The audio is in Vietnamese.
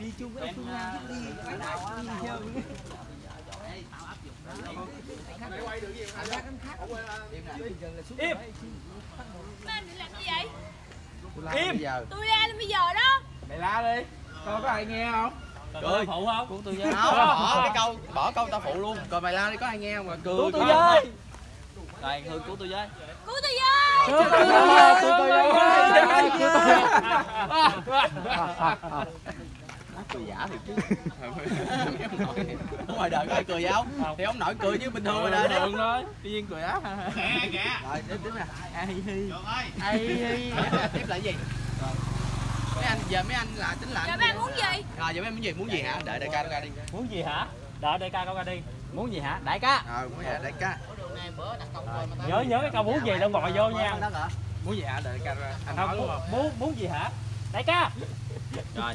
đi chung với phương Nam chứ đi đi theo anh định làm gì vậy? Im. Tôi ra lên bây giờ đó. Mày la đi. Coi có ai nghe không? cười phụ không? Của tôi không bỏ cái câu bỏ câu tao phụ luôn. Còn mày la đi có ai nghe không? Mà cười Cứu tôi với rồi hương cứu tôi với. Cứu tôi với. Cứu tôi với Cứu tôi với cười giả thiệt chứ ngoài đời có ai cười vậy không. Thì ông nội cười như bình thường rồi đời đấy thôi. Tự nhiên cười á. rồi tiếp tiếp nè. Ai hi. Ai hi tiếp lại gì? Mấy anh giờ mấy anh là tính lại Giờ mấy anh muốn gì? rồi giờ mấy anh muốn gì? Muốn gì hả? Đợi đại ca đại ca đi. Muốn gì hả? Đợi đại ca ra đi. Muốn gì hả? Đại ca. ờ muốn gì hả? Đại ca. Nhớ nhớ cái câu muốn gì đâu ngồi vô nha. muốn gì hả? Đợi đại ca ra anh nói Không, muốn muốn gì hả? Đại ca. rồi